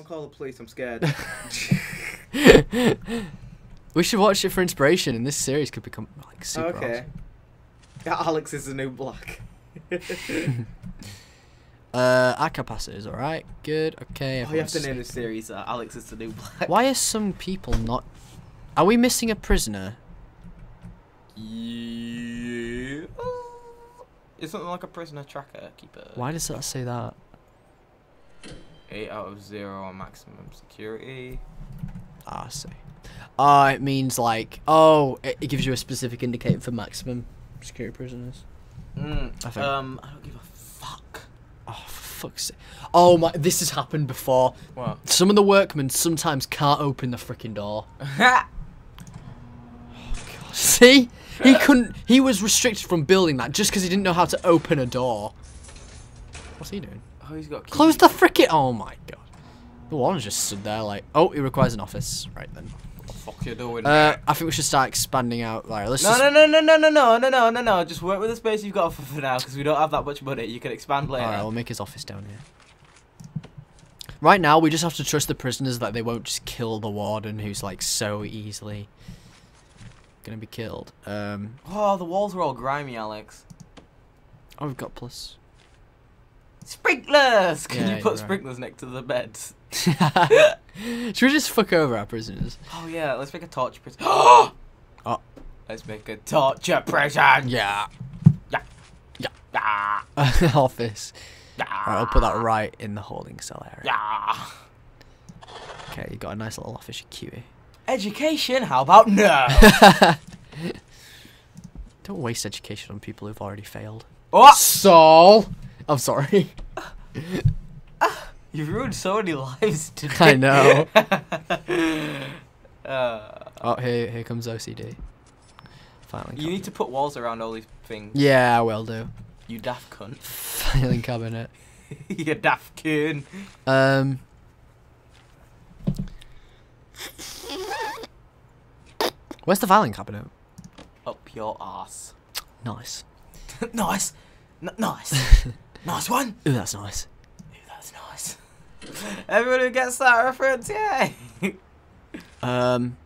Someone call the police. I'm scared. we should watch it for inspiration, and this series could become like super. okay. Yeah, Alex is the new black. Uh, our capacitors, all right, good, okay. Oh, you have to name this series uh, Alex is the new black. Why are some people not? Are we missing a prisoner? Yeah. Is something like a prisoner tracker keeper? Why does that say that? Eight out of zero on maximum security. Ah, I see. Ah, it means like, oh, it, it gives you a specific indicator for maximum security prisoners. Mm, I think- Um, I don't give a fuck. Oh, for fuck's sake. Oh my, this has happened before. What? Some of the workmen sometimes can't open the freaking door. See? He couldn't, he was restricted from building that just because he didn't know how to open a door. What's he doing? Oh, he's got. Close keys. the frickin' Oh my god. The one just stood there like, oh, he requires an office. Right then. What the fuck you doing? Uh, I think we should start expanding out. Like, let's no, just. no, no, no, no, no, no, no, no, no, no. Just work with the space you've got for, for now, because we don't have that much money. You can expand later. Alright, we'll make his office down here. Right now, we just have to trust the prisoners that they won't just kill the warden who's like so easily gonna be killed. Um, Oh, the walls are all grimy, Alex. oh, we've got plus. Sprinklers! Can Yeah, you put right. sprinklers next to the beds? Should we just fuck over our prisoners? Oh yeah, let's make a torture prison. Oh. oh. Let's make a torture prison. Yeah. Yeah. office. Yeah. Alright, I'll put that right in the holding cell area. Yeah. Okay, you got a nice little office, Cutie. Education? How about no? Don't waste education on people who've already failed. oh, Saul! I'm sorry. you've ruined so many lives today. I know. uh, Oh, here, here comes OCD. Filing you need to put walls around all these things. Yeah, I will do. You daft cunt. Filing cabinet. you daft coon. Um. Where's the filing cabinet? Up your ass. Nice. nice. N- nice. Nice one. Ooh, that's nice. Ooh, that's nice. Everyone who gets that reference, yay! Um,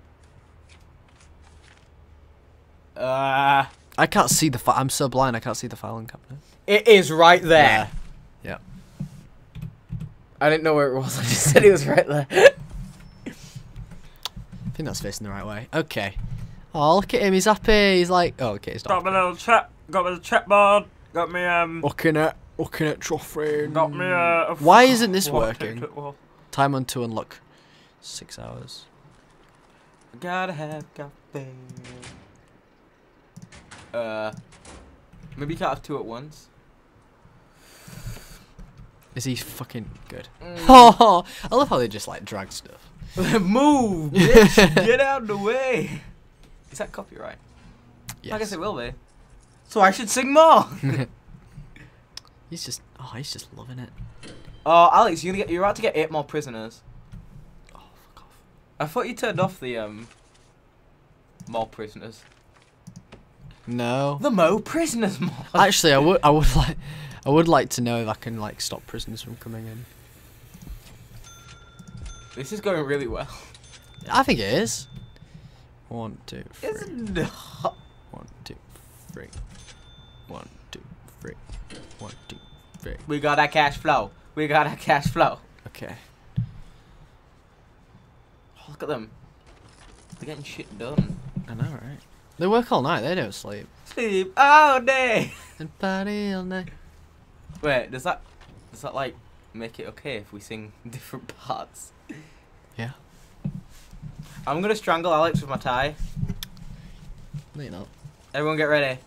uh, I can't see the. Fi- I'm so blind. I can't see the filing cabinet. it is right there. Yeah. I didn't know where it was. I just said it was right there. I think that's facing the right way. Okay. Oh, look at him. He's happy. He's like, oh, okay, he's Got not. my little trap. Got my little trap board. Got me um. Looking at, looking at Joffrey. Got me uh. a Why isn't this working? Time on to unlock. Six hours. Gotta have coffee. Uh, maybe you can't have two at once. Is he fucking good? Mm. Oh, I love how they just like drag stuff. Move, bitch! Get out of the way. Is that copyright? Yes. I guess it will be. So I should sing more. He's just, oh, he's just loving it. Oh, Alex, you're gonna get. You're about to get eight more prisoners. Oh, fuck off. I thought you turned off the um. More prisoners. No. The Mo prisoners mod. Actually, I would, I would like, I would like to know if I can like stop prisoners from coming in. This is going really well. I think it is. One, two, three. It's not. One, two, three. One, two, three. One, two, three. We got our cash flow. We got our cash flow. Okay. Oh, look at them. They're getting shit done. I know, right? They work all night. They don't sleep. Sleep all day. And party all night. Wait, does that does that like make it okay if we sing different parts? Yeah. I'm gonna strangle Alex with my tie. No, you're not. Everyone get ready.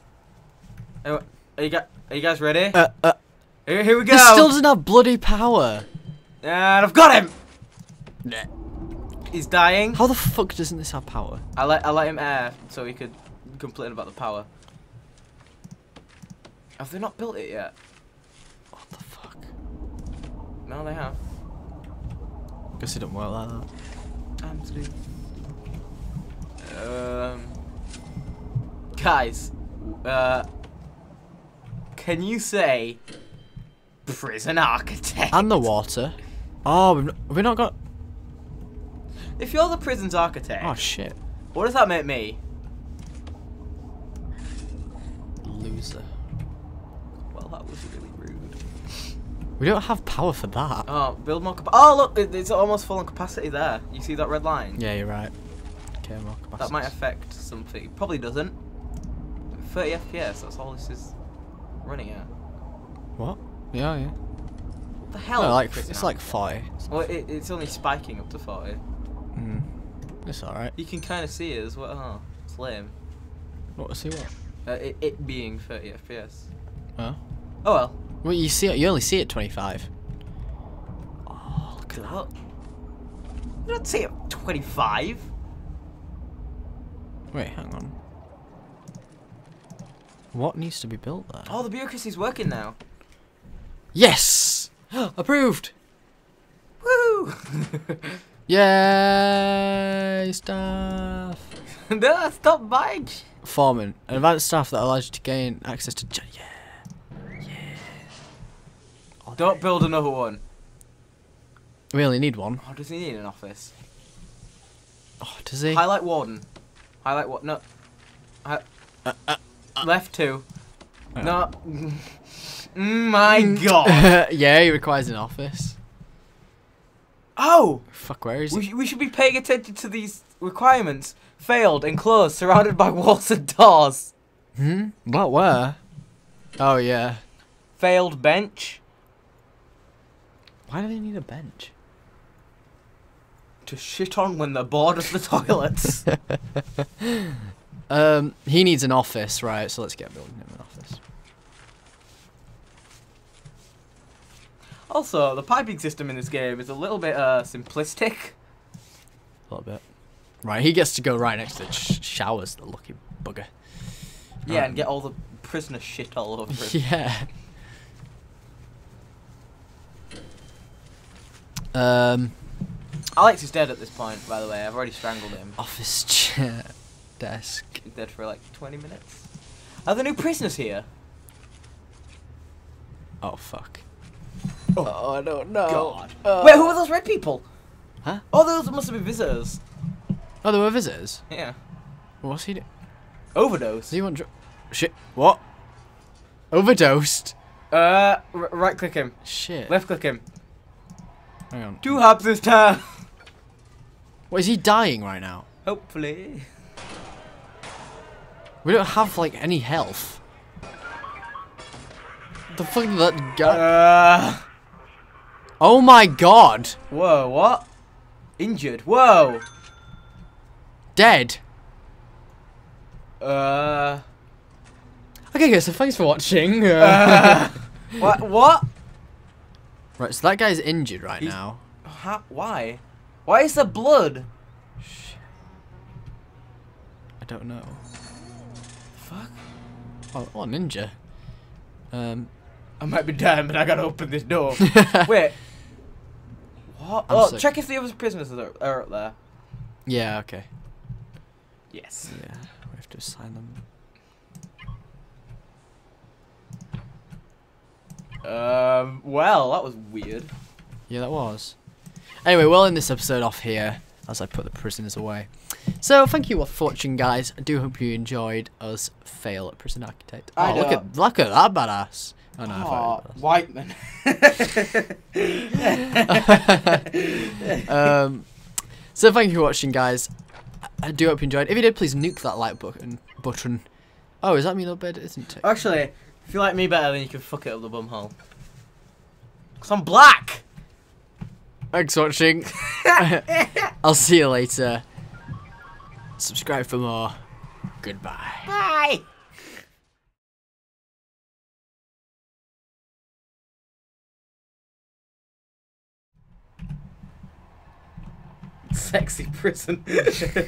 Everyone, are you got? Are you guys ready? Uh, uh. here, here we go. He still doesn't have bloody power. And I've got him. He's dying. How the fuck doesn't this have power? I let I let him air so he could complain about the power. Have they not built it yet? What the fuck? No, they have. Guess it don't work like that. Absolutely. Um, guys, uh, can you say prison architect? And the water. Oh, we've not, we not got. If you're the prison's architect, Oh shit. what does that make me? Loser. Well, that was really rude. We don't have power for that. Oh, build more Oh, look, it's almost full on capacity there. You see that red line? Yeah, you're right. Okay, more capacity. That might affect something. Probably doesn't. 30 FPS, that's all this is running at. What? Yeah, yeah. What the hell? Is like it's like architect? forty. Well, it, it's only spiking up to 40. Hmm. It's alright. You can kind of see it as well. Oh, it's lame. What? See what? Uh, it, it being 30 FPS. Oh. Oh well. Well, you see it. You only see it twenty-five. Oh, look at that. What? You don't see it 25. Wait, hang on. What needs to be built there? Oh, the bureaucracy's working now. Yes! Approved! Woo! Yay! Staff! no, stop buying. Foreman. An advanced staff that allows you to gain access to. Yeah. Yeah. Don't build another one. We only need one. Oh, does he need an office? Oh, does he? Highlight warden. Highlight what? No. Hi- Uh, uh, Left two. uh. No. Mm, My God. yeah, he requires an office. Oh, Fuck, where is we, he? we should be paying attention to these requirements. Failed, enclosed, surrounded by walls and doors. Hmm? What, where? Oh, yeah. Failed bench. Why do they need a bench? To shit on when they're bored of the toilets. Um, he needs an office, right? So let's get building him an office. also, the piping system in this game is a little bit uh, simplistic. A little bit. Right, he gets to go right next to the sh- showers, the lucky bugger. Yeah, Right. and get all the prisoner shit all over it. yeah. Um, Alex is dead at this point, by the way. I've already strangled him. office chair, desk. Dead for like 20 minutes. Are there new prisoners here? Oh fuck. Oh, I don't know. God. Uh, Wait, who are those red people? Huh? Oh, those must have been visitors. Oh, there were visitors. Yeah. What's he doing? Overdose. Do you want? Dr- Shit. What? Overdosed. Uh, r- right click him. Shit. Left click him. Hang on. Two hops this time. What is he dying right now? Hopefully. We don't have like any health. The fuck did that guy? Uh, Oh my god! whoa, what? Injured. Whoa. Dead. Uh. Okay, guys. So thanks for watching. uh what? What? right. So that guy's injured right He's- now. Huh? Why? Why is there blood? Shit. I don't know. Fuck. Oh, oh ninja. Um. I might be dying, but I gotta open this door. Wait. What? I'm oh, sick. check if the other prisoners are, are up there. Yeah. Okay. Yes. Yeah. We have to assign them. Um. Well, that was weird. Yeah, that was. Anyway, we'll end this episode off here as I put the prisoners away. So, thank you all for watching, guys. I do hope you enjoyed us fail at Prison Architect. Oh, look at look at that badass. Oh no, I Aw, thought it was white man. um, so thank you for watching, guys. I- I do hope you enjoyed. If you did, please nuke that like button. Button. Oh, is that me little bit? Isn't it? Actually, if you like me better, then you can fuck it up the bumhole. Cause I'm black. Thanks for watching. I'll see you later. Subscribe for more. Goodbye. Bye. Sexy prison. yeah.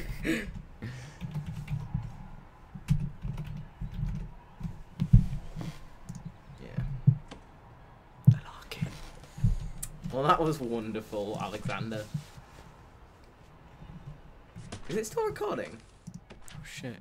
I like it. Well, that was wonderful, Alexander. Is it still recording? Oh shit.